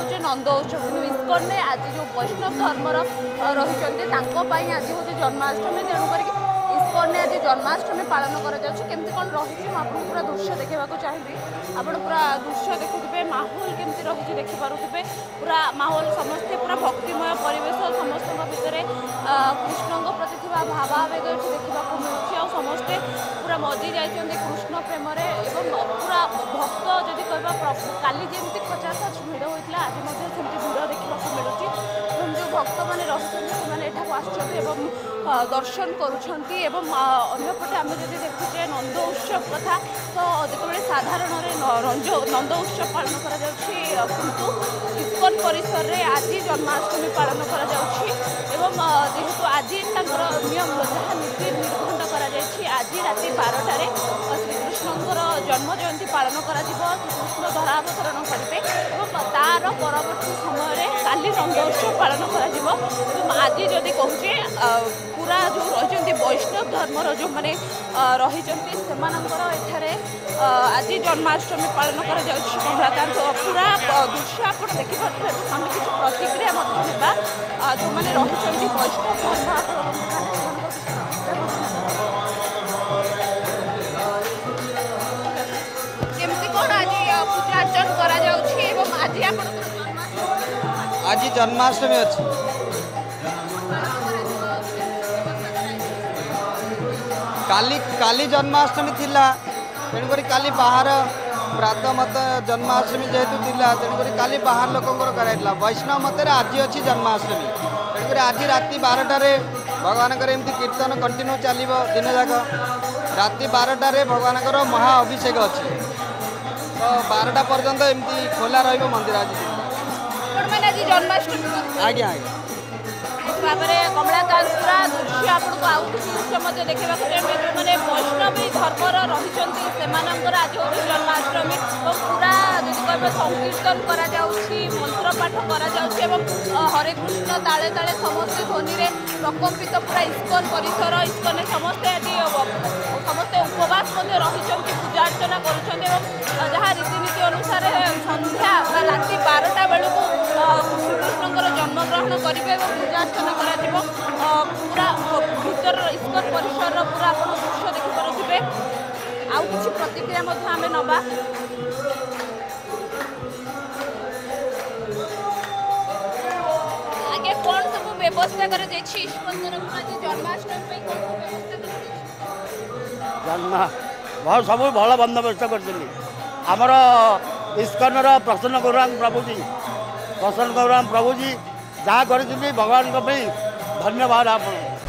হচ্ছে নন্দ উৎসব কিন্তু ইস্কনে আজ যে বৈষ্ণব ধর্মর রয়েছেন তাঁপাই আজ হচ্ছে জন্মাষ্টমী তেমকি ইস্কনে আজ জন্মাষ্টমী পালন করা যাচ্ছে কেমতি কম রয়েছে আপনার পুরা দৃশ্য দেখা চাহিদি আপনার পুরা দৃশ্য দেখুবে মাহোল কেমতি রয়েছে দেখিপারে পুরা মাহোল সমস্তে পুরা ভক্তিময় পরিবেশ সমস্ত ভিতরে কৃষ্ণ প্রতি ভাবাবেগ এটি দেখা মিলুছে ସମସ୍ତେ ପୁରା ମଜି ଯାଇଛନ୍ତି କୃଷ୍ଣ ପ୍ରେମରେ ଏବଂ ପୁରା ଭକ୍ତ ଯଦି କହିବା କାଲି ଯେମିତି ପଚାଶ ଭିଡ଼ ହୋଇଥିଲା ଆଜି ମଧ୍ୟ ସେମିତି ଭିଡ଼ ଦେଖିବାକୁ ମିଳୁଛି ଏବଂ ଯେଉଁ ଭକ୍ତମାନେ ରହୁଛନ୍ତି ସେମାନେ ଏଠାକୁ ଆସୁଛନ୍ତି ଏବଂ ଦର୍ଶନ କରୁଛନ୍ତି ଏବଂ ଅନ୍ୟପଟେ ଆମେ ଯଦି ଦେଖୁଛେ ନନ୍ଦ ଉତ୍ସବ କଥା ତ ଯେତେବେଳେ ସାଧାରଣରେ ରଞ୍ଜ ନନ୍ଦ ଉତ୍ସବ ପାଳନ କରାଯାଉଛି କିନ୍ତୁ ଇସ୍କନ ପରିସରରେ ଆଜି ଜନ୍ମାଷ୍ଟମୀ ପାଳନ କରାଯାଉଛି ଏବଂ ଯେହେତୁ ଆଜି ତାଙ୍କର ନିୟମ ଯାହା ନୀତି ନିର୍ଘଣ୍ଟ ରାତି ବାରଟାରେ ଶ୍ରୀକୃଷ୍ଣଙ୍କର ଜନ୍ମଜୟନ୍ତୀ ପାଳନ କରାଯିବ ଶ୍ରୀକୃଷ୍ଣ ଧରା ଅବତରଣ କରିବେ ଏବଂ ତାର ପରବର୍ତ୍ତୀ ସମୟରେ କାଲି ରଙ୍ଗ ଉତ୍ସବ ପାଳନ କରାଯିବ ଏବଂ ଆଜି ଯଦି କହୁଛେ ପୁରା ଯେଉଁ ରହିଛନ୍ତି ବୈଷ୍ଣବ ଧର୍ମର ଯେଉଁମାନେ ରହିଛନ୍ତି ସେମାନଙ୍କର ଏଠାରେ ଆଜି ଜନ୍ମାଷ୍ଟମୀ ପାଳନ କରାଯାଉଛି କମଳାକାନ୍ତ ପୁରା ଦୃଶ୍ୟ ଆପଣ ଦେଖିପାରୁଥିବେ ଆମେ କିଛି ପ୍ରତିକ୍ରିୟା ମଧ୍ୟ ନେବା ଯେଉଁମାନେ ରହିଛନ୍ତି ବୈଷ୍ଣବ আজি জন্মাষ্টমী হচ্ছে কালি কালি জন্মাষ্টমী লা তেণুকরি কালি বাহার প্রাত মত জন্মাষ্টমী যেহেতু লা তেণুকরি কালি বাহার লোকঙ্কর করাইলা বৈষ্ণব মতরে আজি অছি জন্মাষ্টমী তেণুকরি আজি রাতে বারোটায় ভগবানঙ্কর এমতি কীর্তন কন্টিনিউ চালিব যাক রাতে বারোটায় ভগবানঙ্কর মহা অভিষেক অছি তো বারোটা পর্যন্ত এমতি খোলা রহব মন্দির আজকে ଆପଣମାନେ ଆଜି ଜନ୍ମାଷ୍ଟମୀ ଆଜ୍ଞା ଆଜ୍ଞା ଭାବରେ କମଳାକାନ୍ତ ପୁରା ଦୃଶ୍ୟ ଆପଣଙ୍କୁ ଆଉ କିଛି ଦୃଶ୍ୟ ମଧ୍ୟ ଦେଖିବାକୁ ଚାହିଁବେ ଯେଉଁମାନେ ବୈଷ୍ଣବୀ ଧର୍ମର ରହିଛନ୍ତି ସେମାନଙ୍କର ଆଜି ହେଉଛି ଜନ୍ମାଷ୍ଟମୀ ଏବଂ ପୁରା ଯଦି କହିବ ସଂକୀର୍ତ୍ତନ କରାଯାଉଛି ମନ୍ତ୍ର ପାଠ କରାଯାଉଛି ଏବଂ ହରେ କୃଷ୍ଣ ତାଳେ ତାଳେ ସମସ୍ତେ ଧ୍ୱନିରେ ପ୍ରକମ୍ପିତ ପୁରା ଇସ୍କନ ପରିସର ଇସ୍କନରେ ସମସ୍ତେ ଆଜି ସମସ୍ତେ ଉପବାସ ମଧ୍ୟ ରହିଛନ୍ତି ପୂଜା ଅର୍ଚ୍ଚନା କରୁଛନ୍ତି ଏବଂ ଗ୍ରହଣ କରିବେ ଏବଂ ପୂଜା ଅର୍ଚ୍ଚନା କରାଯିବ ପୁରା ଭିତର ଇସ୍କନ ପରିସରର ପୁରା ଆପଣ ଦୃଶ୍ୟ ଦେଖିପାରୁଥିବେ ଆଉ କିଛି ପ୍ରତିକ୍ରିୟା ମଧ୍ୟ ଆମେ ନେବା ଆଜ୍ଞା କ'ଣ ସବୁ ବ୍ୟବସ୍ଥା କରାଯାଇଛି ଇସ୍କନ ତରଫରୁ ଆଜି ଜନ୍ମାଷ୍ଟମୀ ପାଇଁ କ'ଣ ବ୍ୟବସ୍ଥା କରାଯାଇଛି ଜନ୍ମ ସବୁ ଭଲ ବନ୍ଦୋବସ୍ତ କରିଛନ୍ତି ଆମର ଇସ୍କନର ପ୍ରସନ୍ନ ଗୌରାଙ୍ଗ ପ୍ରଭୁଜୀ প্রসন্ন গৌরাম প্রভুজী जहाँ गरिदिनु भगवान्को पनि धन्यवाद आफ्नो